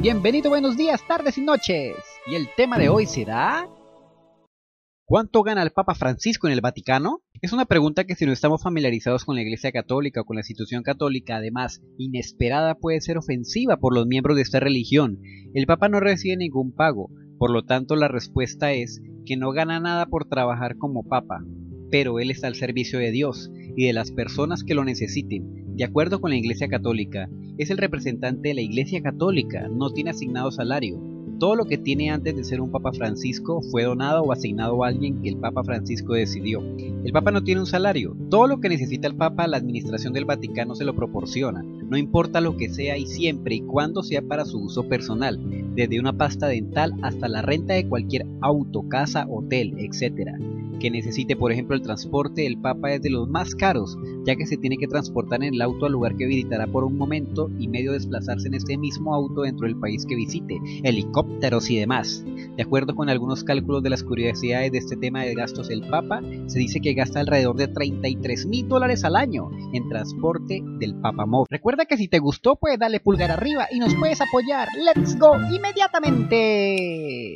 Bienvenido, buenos días, tardes y noches. Y el tema de hoy será... ¿Cuánto gana el Papa Francisco en el Vaticano? Es una pregunta que si no estamos familiarizados con la Iglesia Católica o con la institución católica, además inesperada, puede ser ofensiva por los miembros de esta religión. El Papa no recibe ningún pago, por lo tanto la respuesta es que no gana nada por trabajar como Papa, pero él está al servicio de Dios y de las personas que lo necesiten. De acuerdo con la Iglesia Católica, es el representante de la Iglesia Católica, no tiene asignado salario. Todo lo que tiene antes de ser un Papa Francisco fue donado o asignado a alguien que el Papa Francisco decidió. El Papa no tiene un salario. Todo lo que necesita el Papa, la administración del Vaticano se lo proporciona. No importa lo que sea y siempre y cuando sea para su uso personal, desde una pasta dental hasta la renta de cualquier auto, casa, hotel, etc que necesite, por ejemplo, el transporte, el Papa es de los más caros, ya que se tiene que transportar en el auto al lugar que visitará por un momento y medio desplazarse en este mismo auto dentro del país que visite, y demás. De acuerdo con algunos cálculos de las curiosidades de este tema de gastos el Papa, se dice que gasta alrededor de 33 mil dólares al año en transporte del Papa Móvil. Recuerda que si te gustó puedes darle pulgar arriba y nos puedes apoyar. ¡Let's go! ¡Inmediatamente!